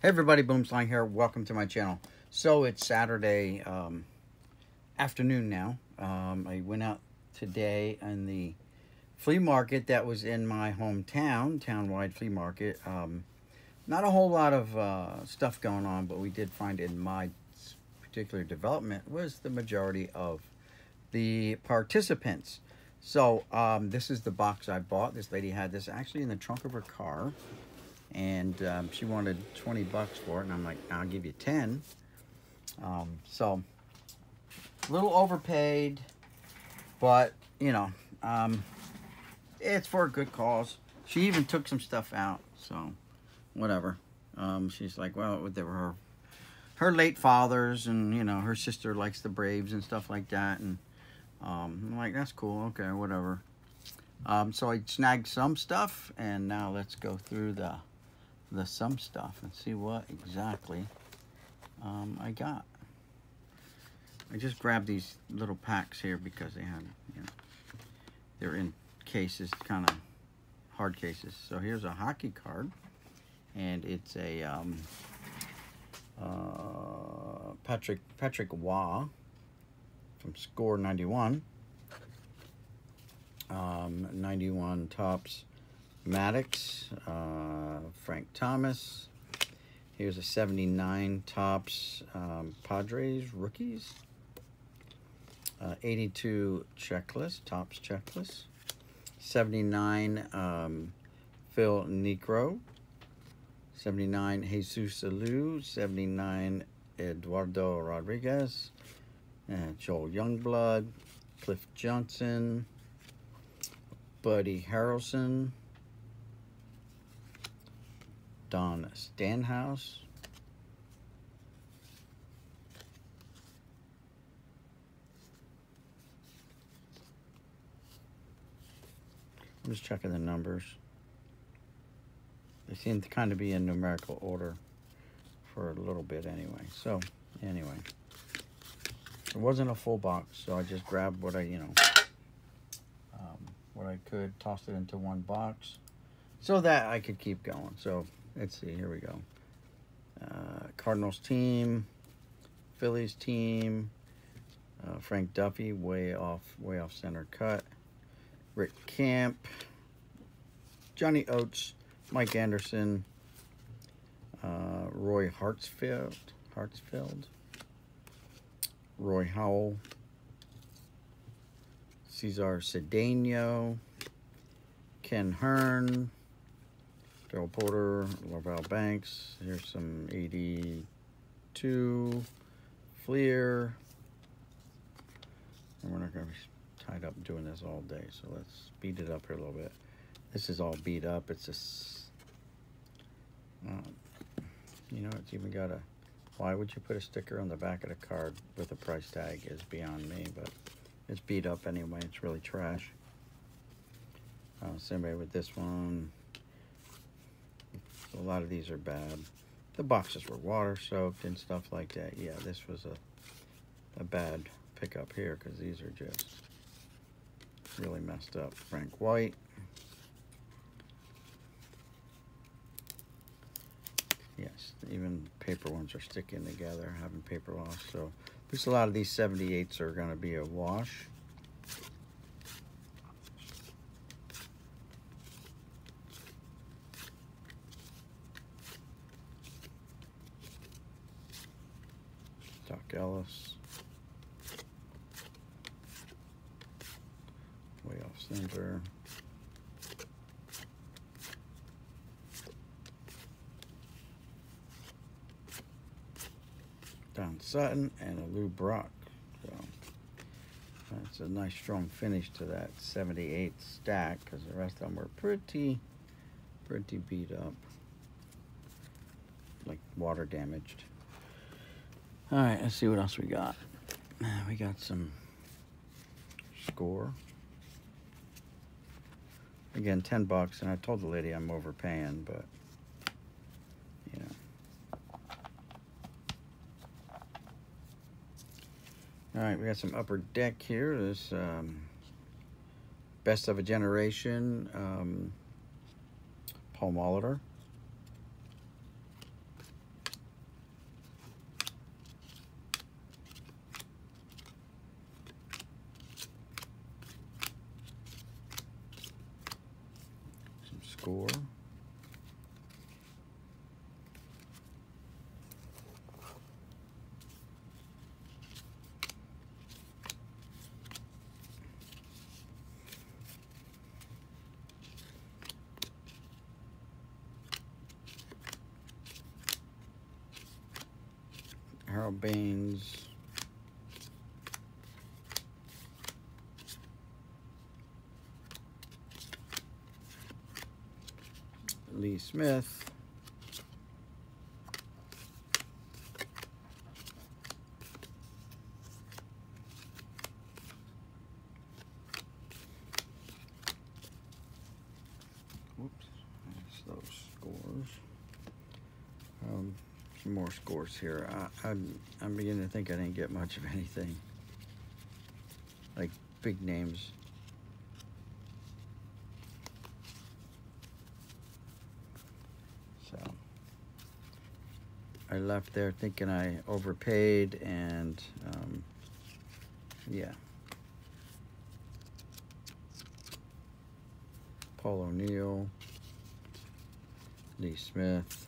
Hey everybody, Boomslang here. Welcome to my channel. So it's Saturday um, afternoon now. Um, I went out today in the flea market that was in my hometown, town-wide flea market. Um, not a whole lot of uh, stuff going on, but we did find in my particular development was the majority of the participants. So um, this is the box I bought. This lady had this actually in the trunk of her car and um, she wanted 20 bucks for it and i'm like i'll give you 10 um, so a little overpaid but you know um, it's for a good cause. She even took some stuff out so whatever. Um, she's like well they were her her late fathers and you know her sister likes the braves and stuff like that and um, i'm like that's cool okay whatever. Um, so i snagged some stuff and now let's go through the the some stuff and see what exactly um, I got. I just grabbed these little packs here because they had, you know, they're in cases, kind of hard cases. So here's a hockey card, and it's a um, uh, Patrick Patrick Roy from Score 91. Um, 91 Topps Maddux, uh, Frank Thomas. Here's a 79 Topps um, Padres rookies. Uh, 82 checklist, Topps checklist. 79 um, Phil Niekro. 79 Jesus Alou. 79 Eduardo Rodriguez. Uh, Joel Youngblood. Cliff Johnson. Buddy Harrelson. Don Stanhouse. I'm just checking the numbers. They seem to kind of be in numerical order for a little bit anyway. So, anyway. It wasn't a full box, so I just grabbed what I, you know, um, what I could, tossed it into one box so that I could keep going. So, let's see, here we go. Uh, Cardinals team, Phillies team, uh, Frank Duffy, way off, way off center cut. Rick Camp, Johnny Oates, Mike Anderson, uh, Roy Hartsfield, Hartsfield, Roy Howell, Cesar Cedeno, Ken Hearn, Darrell Porter, Laval Banks. Here's some 82 Fleer. And we're not going to be tied up doing this all day, so let's speed it up here a little bit. This is all beat up. It's just, uh, you know, it's even got a, why would you put a sticker on the back of the card with a price tag is beyond me, but it's beat up anyway. It's really trash. Uh, same way with this one. A lot of these are bad. The boxes were water soaked and stuff like that. Yeah, this was a, a bad pickup here because these are just really messed up. Frank White. Yes, even paper ones are sticking together, having paper loss. So at least a lot of these 78s are going to be a wash. Dock Ellis. Way off center. Don Sutton and a Lou Brock. So that's a nice strong finish to that 78 stack because the rest of them were pretty, pretty beat up. Like water damaged. All right, let's see what else we got. We got some score. Again, 10 bucks, and I told the lady I'm overpaying, but, you know. All right, we got some upper deck here. This um, Best of a Generation, um, Paul Molitor. score. Harold Baines. Lee Smith. Whoops, that's those scores. Um, some more scores here. I, I'm, I'm beginning to think I didn't get much of anything. Like big names. So I left there thinking I overpaid and um, yeah. Paul O'Neill, Lee Smith.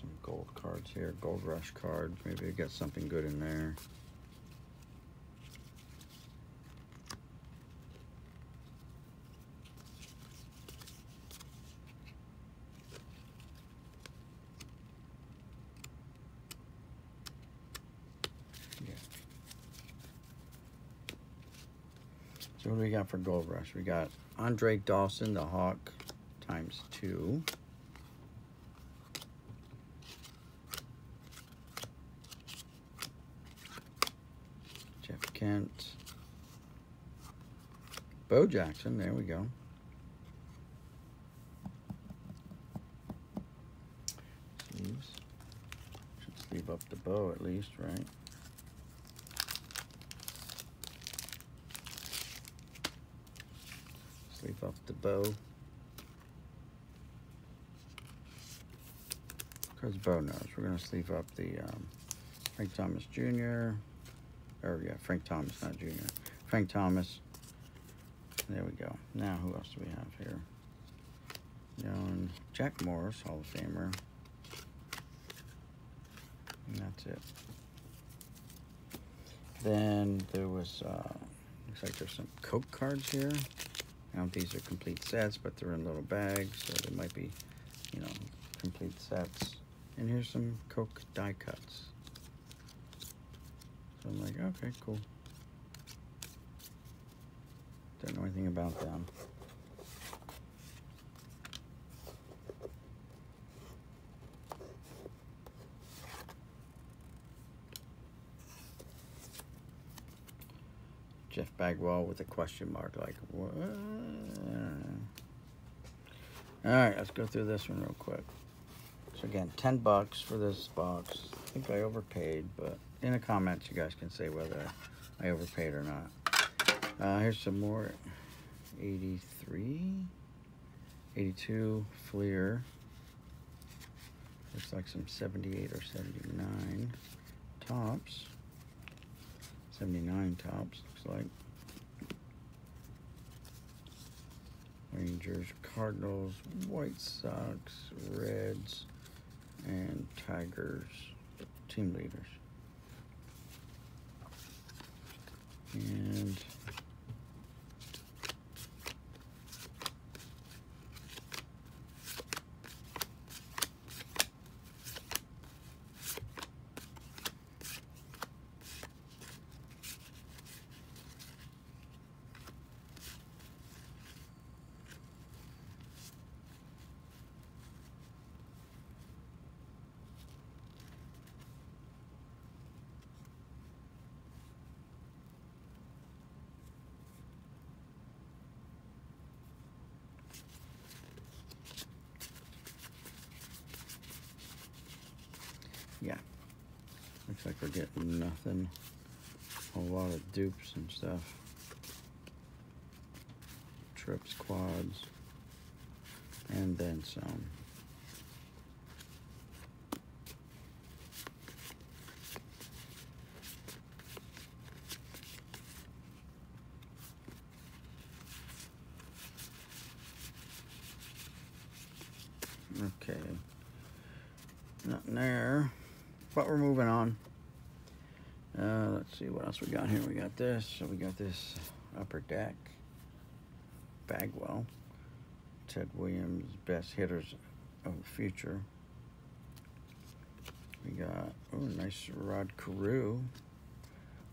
Some cards here, gold rush card. Maybe I got something good in there. Yeah. So what do we got for Gold Rush? We got Andre Dawson, the Hawk, times two. Jeff Bo Jackson, there we go. Sleeves. Should sleeve up the Bo at least, right? Sleeve up the Bo. Because Bo knows. We're going to sleeve up the um, Frank Thomas Jr. Or, yeah, Frank Thomas, not Jr. Frank Thomas. There we go. Now, who else do we have here? Known Jack Morris, Hall of Famer. And that's it. Then there was, uh, looks like there's some Coke cards here. I don't these are complete sets, but they're in little bags, so they might be, you know, complete sets. And here's some Coke die cuts. So I'm like, okay, cool. Don't know anything about them. Jeff Bagwell with a question mark, like, what? All right, let's go through this one real quick. So again, 10 bucks for this box. I think I overpaid, but in the comments you guys can say whether I overpaid or not. Uh, here's some more 83, 82 Fleer. Looks like some 78 or 79 Topps. 79 Topps, looks like. Rangers, Cardinals, White Sox, Reds, and Tigers team leaders. And yeah. Looks like we're getting nothing. A lot of dupes and stuff. Trips, quads, and then some. Okay. Nothing there. But we're moving on. Uh, let's see what else we got here. We got this. So we got this upper deck. Bagwell. Ted Williams, best hitters of the future. We got, oh, nice Rod Carew.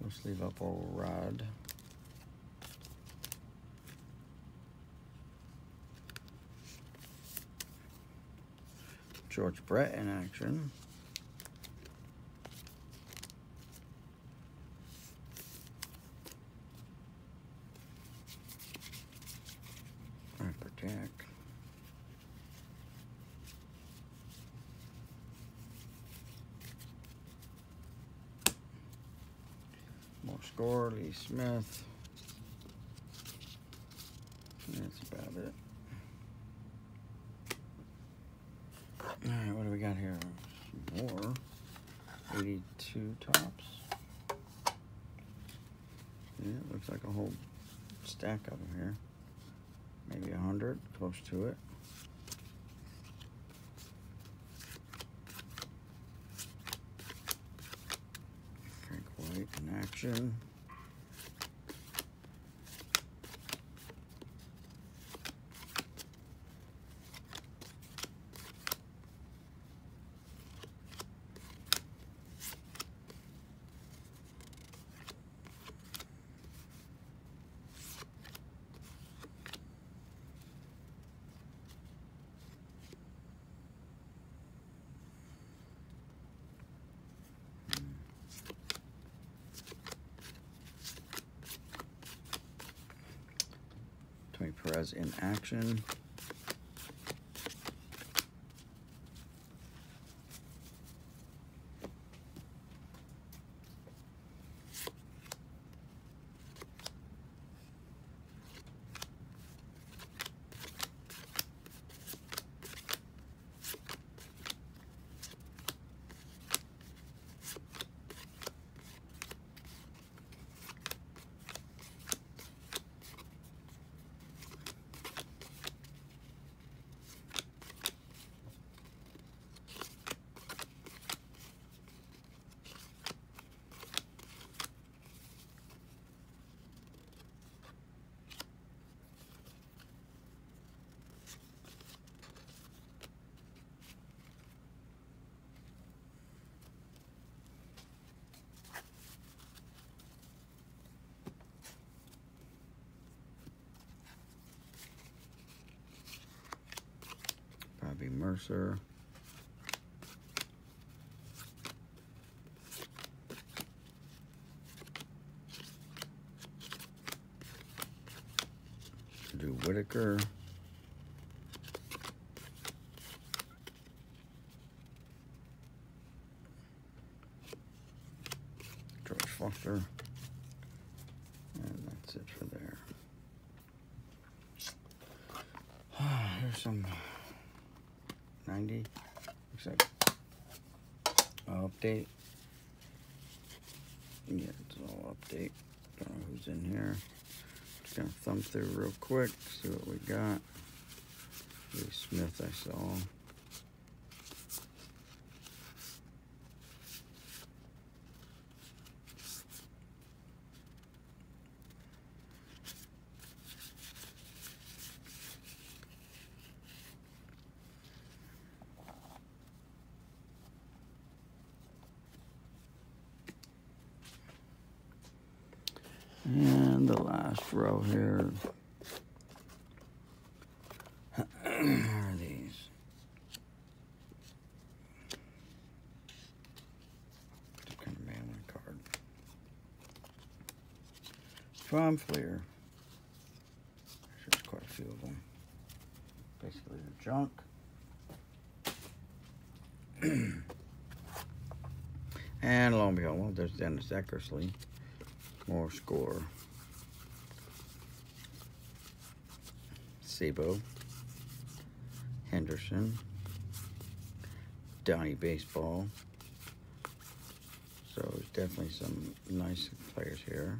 We'll sleeve up old Rod. George Brett in action. Upper deck. Lee Smith. That's about it. Alright, what do we got here? Some more. 82 Topps. Yeah, looks like a whole stack of them here. Maybe a hundred, close to it. Frank White in action. Perez in action. Mercer. Do Whitaker. George Foster. And that's it for there. Here's some 90. Looks like update. Yeah, it's all update. Don't know who's in here. Just gonna thumb through real quick, see what we got. Lee Smith, I saw. And the last row here. are these? Just kind of manly card. From Fleer. There's quite a few of them. Basically, they're junk. And lo and behold, there's Dennis Eckersley. More score. Sabo. Henderson. Donnie Baseball. So there's definitely some nice players here.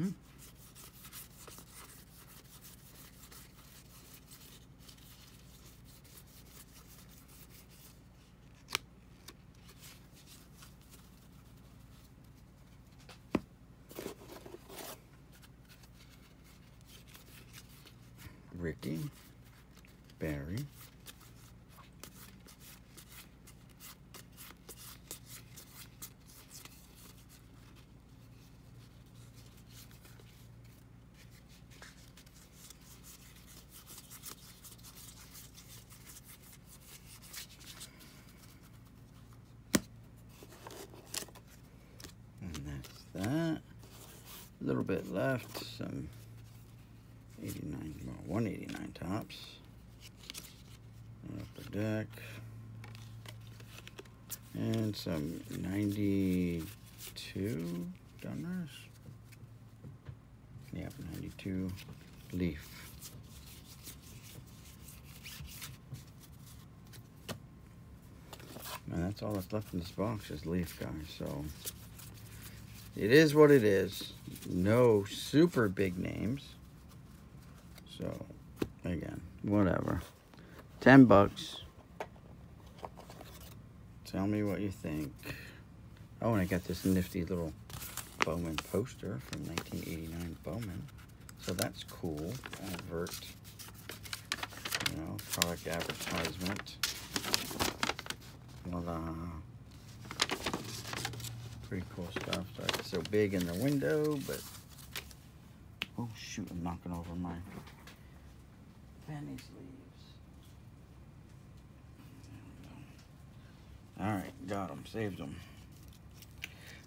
Mm-hmm. Ricky, Barry, and that's that. A little bit left, some 89, well, 189 Topps. Upper deck. And some 92 Gunners. Yeah, 92 Leaf. And that's all that's left in this box is Leaf, guys. So it is what it is. No super big names. So, again, whatever. 10 bucks. Tell me what you think. Oh, and I got this nifty little Bowman poster from 1989 Bowman. So that's cool. Advert. You know, product advertisement. Voila. Pretty cool stuff. It's so big in the window, but... Oh, shoot, I'm knocking over my penny sleeves. Alright, got them. Saved them.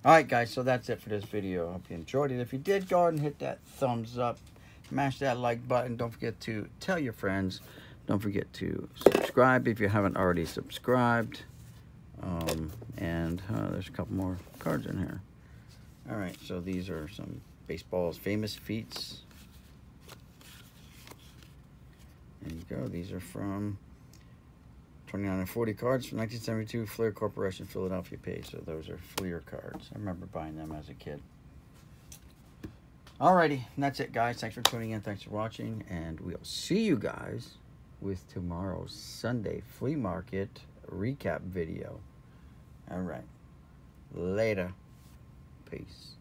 Alright, guys, so that's it for this video. I hope you enjoyed it. If you did, go ahead and hit that thumbs up. Smash that like button. Don't forget to tell your friends. Don't forget to subscribe if you haven't already subscribed. Um, and uh, there's a couple more cards in here. Alright, so these are some baseball's famous feats. There you go. These are from 29 and 40 cards from 1972 Fleer Corporation Philadelphia page. So those are Fleer cards. I remember buying them as a kid. Alrighty, that's it guys. Thanks for tuning in. Thanks for watching. And we'll see you guys with tomorrow's Sunday flea market recap video. Alright. Later. Peace.